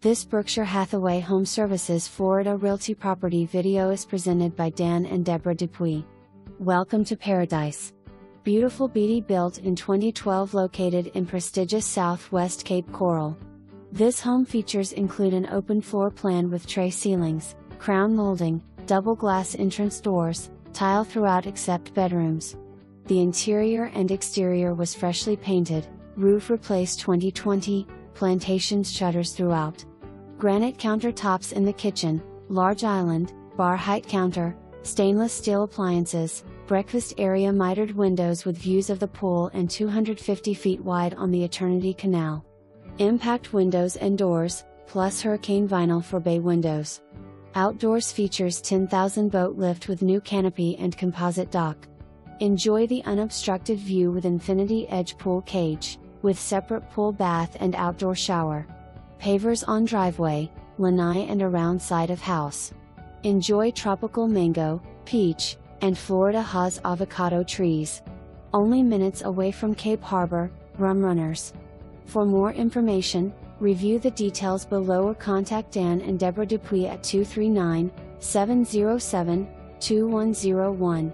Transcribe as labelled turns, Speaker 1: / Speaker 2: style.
Speaker 1: This Berkshire Hathaway HomeServices Florida Realty property video is presented by Dan and Deborah Dupuis. Welcome to paradise. Beautiful Beattie built in 2012 located in prestigious southwest Cape Coral. This home features include an open floor plan with tray ceilings, crown molding, double glass entrance doors, tile throughout except bedrooms. The interior and exterior was freshly painted, roof replaced 2020, plantations shutters throughout. Granite countertops in the kitchen, large island, bar height counter, stainless steel appliances, breakfast area mitered windows with views of the pool and 250 feet wide on the Eternity Canal. Impact windows and doors, plus hurricane vinyl for bay windows. Outdoors features 10,000 boat lift with new canopy and composite dock. Enjoy the unobstructed view with infinity edge pool cage with separate pool bath and outdoor shower. Pavers on driveway, lanai and around side of house. Enjoy tropical mango, peach, and Florida Hass avocado trees. Only minutes away from Cape Harbour, Rum Runners. For more information, review the details below or contact Dan and Deborah Dupuis at 239 707 2101.